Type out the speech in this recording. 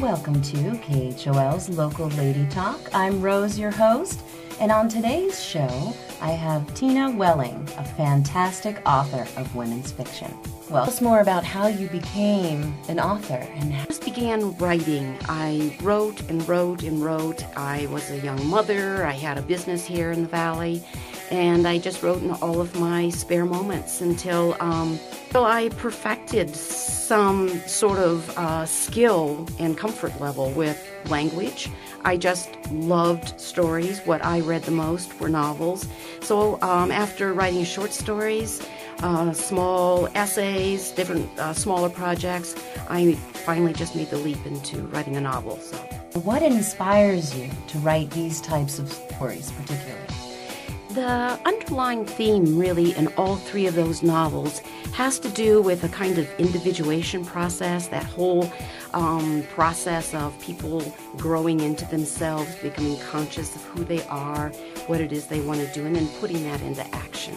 Welcome to KHOL's Local Lady Talk. I'm Rose, your host, and on today's show, I have Tina Welling, a fantastic author of women's fiction. Well, tell us more about how you became an author and I just began writing. I wrote and wrote and wrote. I was a young mother. I had a business here in the valley, and I just wrote in all of my spare moments until um, until I perfected some sort of uh, skill and comfort level with language. I just loved stories. What I read the most were novels. So um, after writing short stories uh, small essays, different uh, smaller projects. I finally just made the leap into writing a novel. So, what inspires you to write these types of stories, particularly? The underlying theme, really, in all three of those novels has to do with a kind of individuation process, that whole um, process of people growing into themselves, becoming conscious of who they are, what it is they want to do, and then putting that into action.